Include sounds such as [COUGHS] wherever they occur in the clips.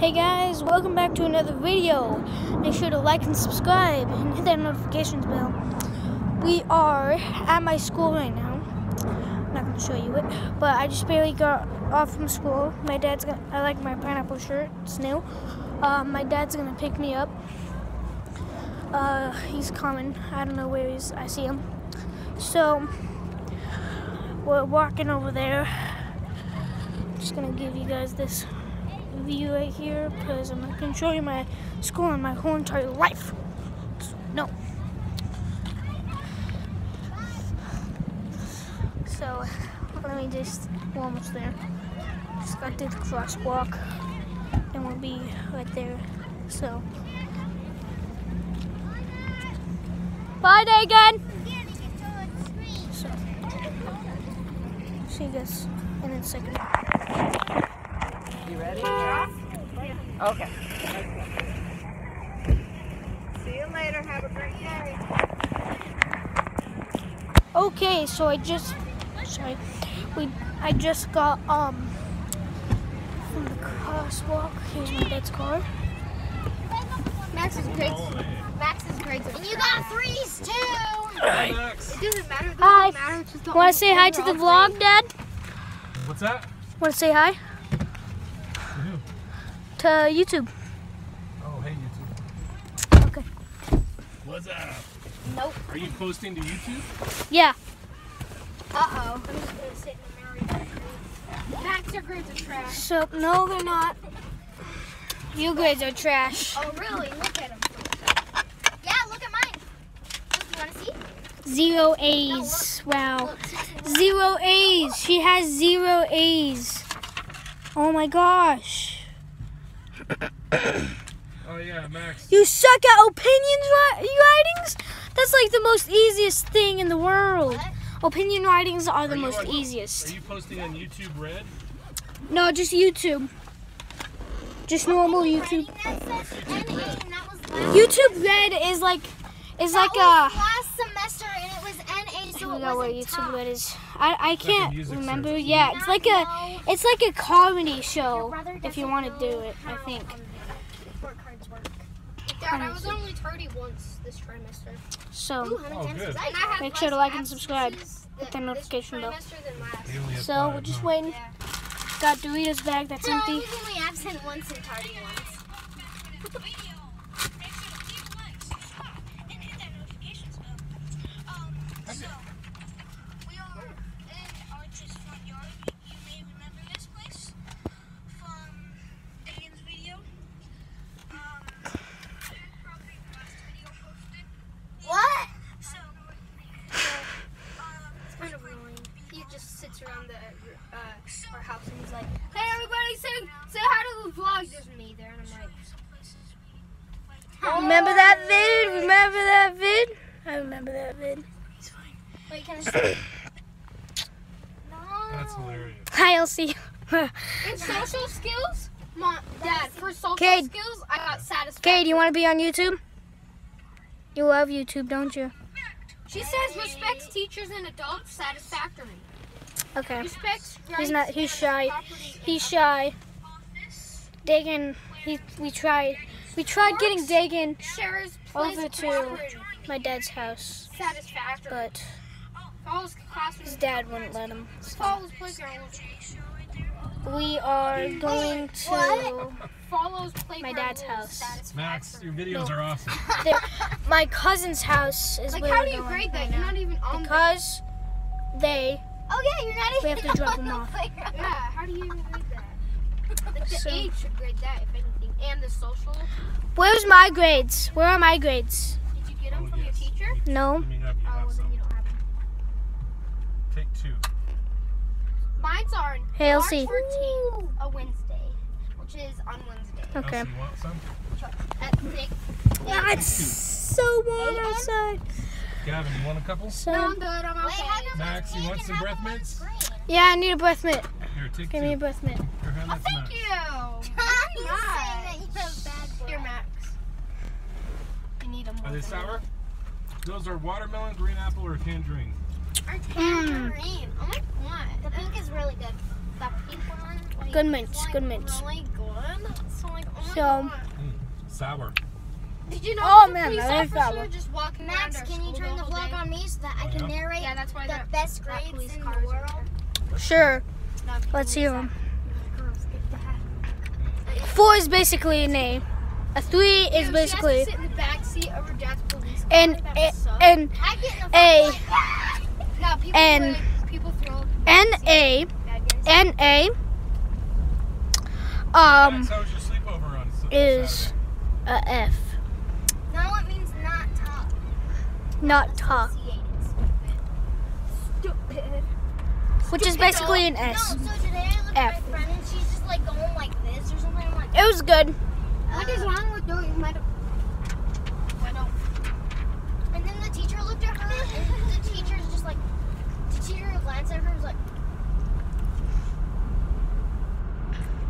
Hey guys, welcome back to another video. Make sure to like and subscribe and hit that notifications bell. We are at my school right now. I'm not gonna show you it, but I just barely got off from school. My dad's gonna, I like my pineapple shirt, it's new. Um, my dad's gonna pick me up. Uh, he's coming, I don't know where he's, I see him. So, we're walking over there. just gonna give you guys this view right here because I'm not going to show you my school and my whole entire life. So, no. So, let me just, we're almost there. Just got to the crosswalk and we'll be right there. So, bye, Dagan! So, see you guys in a second. You ready? Yeah. Okay. See you later. Have a great day. Okay, so I just sorry, we I just got um from the crosswalk. Here's my dad's car. Max's grades. Max's grades. And you got threes too. Hi, It doesn't matter. It doesn't Hi. matter. It's just the Want to say hi to the overall vlog, Dad? What's that? Want to say hi Who? To YouTube? Oh, hey, YouTube. Okay. What's up? Nope. Are you posting to YouTube? Yeah. Uh oh. I'm just gonna sit in the mirror. Max, your grades are trash. So no, they're not. You grades are trash. Oh really? Look at them. Yeah, look at mine. Look, you wanna see? Zero A's. Wow. Look. see, see, look. Zero A's. She has zero A's. Oh my gosh. Oh, yeah, Max. You suck at opinions ri- writings? That's like the most easiest thing in the world. What? Opinion writings are the Are you most on- Are you posting on YouTube Red? No, just YouTube. Just normal YouTube. Writing that says NA, and that was last. YouTube Red is like is like that a was last semester, and it was NA, so I it forgot what wasn't YouTube top. Red is. I I can't music remember. service. Yeah, it's like a it's like a comedy show if you want to do it. I how, think. um, report cards work. Dad, I was only 30 once this trimester. So Oh. Make sure to like and subscribe. Hit the notification bell. You only have so five, we're just waiting. Yeah. Got Doritos bag that's No, I empty. was only absent once and tardy once. What? It's kind of annoying. He just sits around the uh, our house and he's like, "Hey, everybody, say say hi to the vlog." There's me there, and I'm like, Remember that vid? Remember that vid? I remember that vid. "Wait, can I [COUGHS] see?" no. That's hilarious. Hi, Elsie. In social skills, mom, dad, for social Kate. skills, I got satisfied. Okay, do you want to be on YouTube? You love YouTube, don't you? She says respects teachers and adults satisfactory. Okay. Respects He's not. He's shy. He's shy. Dagan. He. We tried. We tried getting Dagan over to cooperative, my dad's house, satisfactory. but follows his dad wouldn't let him. Follows playground. We are going to. What? Follows playground. My dad's house. Max, your videos are awesome. [LAUGHS] my cousin's house is Like, where how we're do you going grade right that? You're not even on Because they. Oh yeah, you're not even. We have to drop on them the off. playground. Yeah, how do you even grade that? Like the So- age should grade that, if anything, and the social. Where's my grades? Where are my grades? Did you get them Oh, from yes. your teacher? No. Let me have you Oh, have well, then some. you don't have them. Take two. Mine's are Hey, March Elsie. 14th, a Wednesday, which is on Wednesday. Okay. Elsie, you want some? At six. Ah, it's so warm AM? outside. Gavin, you want a couple? No, I'm good. I'm okay. Max, you want some breath mints? Yeah, I need a breath mint. Here, take Give me a breath mint. Here, hand Oh, that thank Max. you. You're Nice. saying that you have bad breath. Here, Max. You need them. Are they sour? Those are watermelon, green apple, or tangerine. Or tangerine. Oh my god. The pink is really good. That pink one. like, Good mints, like, good mints. Really good. So like, oh So- Mm, sour. Did you know Oh, the man, police that is officer valid. just walking Max, can you turn the whole vlog on me so that I can yeah? narrate Yeah, that's why the they're best grades in the world? Sure. Let's hear use 'em. that. Girls get that. Four is basically an A. A three is Dude, basically She has to sit in the back seat of her dad's police car. and that a, would suck. and I get in a A. fight like, no, people and- really- people throw N A bad guys. N A. Um, Max, how was your sleepover on S- is a F, No, it means not top. not top, Stupid. which is basically an No, so today I looked F. at my friend and she's just like going like this or something. I'm like, It was good. What is wrong with doing my? I don't. And then the teacher looked at her and the teacher's just like, the teacher glanced at her and was like,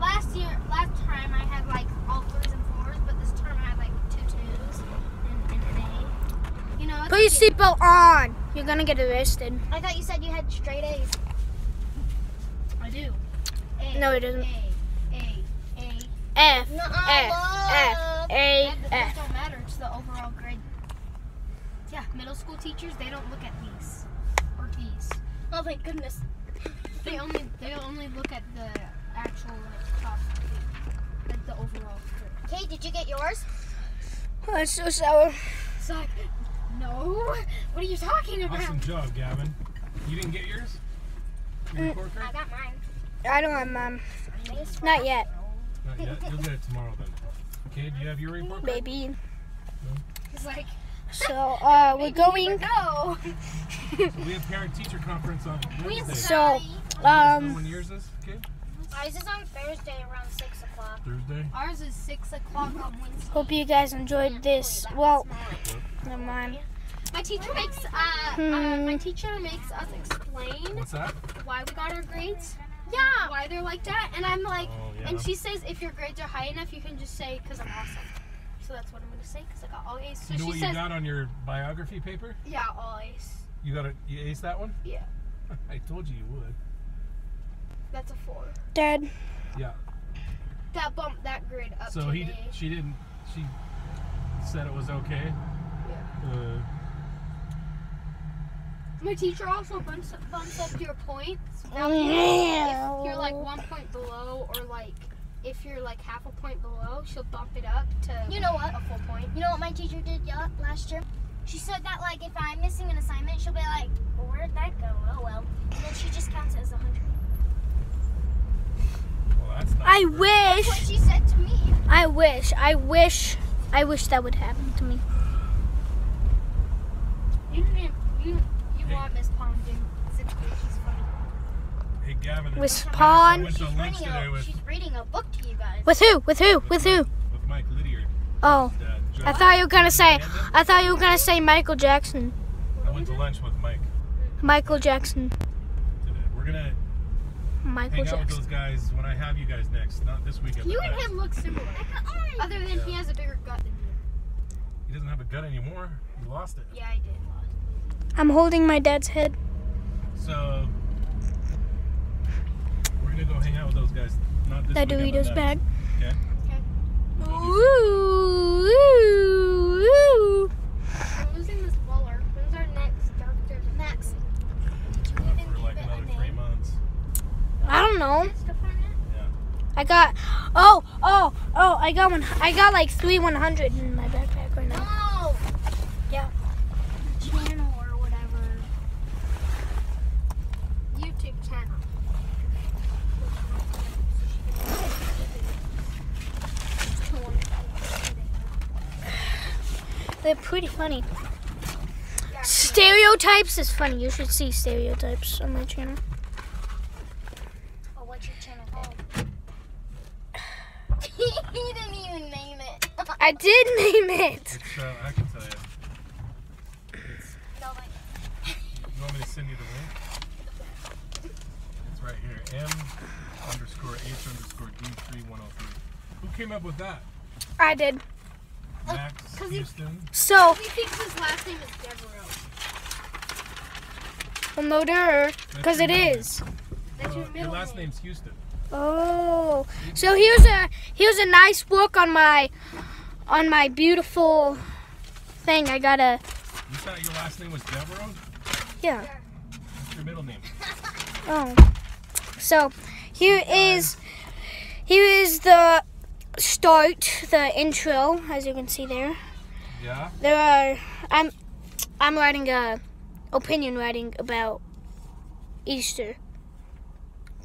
Last year, last time I had like all threes and fours, but this term I had like two twos and, and an A. You know, it's Put your seatbelt on. You're gonna get arrested. I thought you said you had straight A's. I do. A, No, it doesn't. A, A, A. F Nuh-uh, F F love. A That, those F. don't matter. It's the overall grade. Yeah, middle school teachers they don't look at these or T's. Oh my goodness. They only they only look at the actual like top thing, like the overall grade. Kate, did you get yours? Oh, it's so sour. It's like, no. What are you talking about? Awesome job, Gavin. You didn't get yours? Your Mm. I got mine. I don't have mom. Not yet, Not yet. You'll get it tomorrow then. Okay, do you have your report card? baby. It's like So uh, [LAUGHS] we're going. no. So we have parent teacher conference on Wednesday. So You guys know um, when yours is? Okay. Ours is on Thursday around 6 o'clock. Thursday. Ours is six o'clock on Wednesday. hope you guys enjoyed this. Well, never mind. My teacher makes uh, Hmm. uh my teacher makes us explain What's that? why we got our grades, Yeah. why they're like that, and I'm like, Oh, yeah. and she says if your grades are high enough, you can just say because I'm awesome. So that's what I'm gonna say because I got all A's. So you know she what says, you got on your biography paper? yeah, all A's. You got a you aced that one? Yeah. [LAUGHS] I told you you would. That's a four. Dad, Yeah. That bumped that grade up So to he an she didn't she said it was okay. Uh, My teacher also bumps, bumps up your points. value. Oh, if you're like one point below, or like if you're like half a point below, she'll bump it up to You know what? a full point. You know what my teacher did last year? She said that like if I'm missing an assignment, she'll be like, well, where did that go? Oh well. And then she just counts it as a hundred. well, that's not. I What wish, she said to me. I wish, I wish, I wish that would happen to me. You didn't. You you Hey. Want Miss Pond in? She's funny. Hey Gavin. With I Spawn. She's reading, a, with, she's reading a book to you guys. With who? With who? With who? with Mike Lydiard. Oh, Dad, uh, Joe. I thought you were gonna say. I thought you were gonna say Michael Jackson. I went to lunch with Mike Michael Jackson. We're gonna Michael hang out with Jackson. those guys when I have you guys next. Not this weekend. You and next. him look similar. [LAUGHS] Other than he has a bigger gut than you. He doesn't have a gut anymore. He lost it. Yeah, I did. I'm holding my dad's head. So we're gonna go hang out with those guys. Not this That weekend, but Doritos bag. Okay. Ooh, ooh, ooh. I'm losing this roller. When's our next doctor's Max. appointment? Did you even For like give it a another three name? months. I don't know. Yeah. I got. Oh, oh, oh! I got one. I got like three 100 in my backpack right now. No. Yeah. Channel or whatever. YouTube channel. They're pretty funny. Stereotypes is funny. You should see stereotypes on my channel. Oh, what's your channel called? [LAUGHS] [LAUGHS] he didn't even name it. [LAUGHS] I did name it. It's uh, I can tell you. It's, like, you want me to send you the link? It's right here. M underscore H underscore D three one oh three. Who came up with that? I did. Max 'cause he- Houston. So, He thinks his last name is Devereaux. well, no, duh, because it is. That's your Uh, middle last name. name's Houston. Oh, so here's a here's a nice book on my on my beautiful thing. I got a You thought your last name was Devereaux? yeah. What's your middle name? Oh, so here is here is the start, the intro, as you can see there. Yeah. There are I'm I'm writing a opinion writing about Easter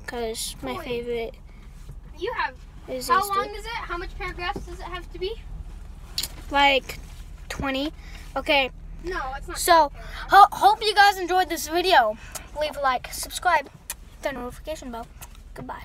because my favorite You have. is How Easter. long is it? How much paragraphs does it have to be? Like twenty. Okay, No, it's not. so ho- hope you guys enjoyed this video. Leave a like, subscribe, hit the notification bell. Goodbye.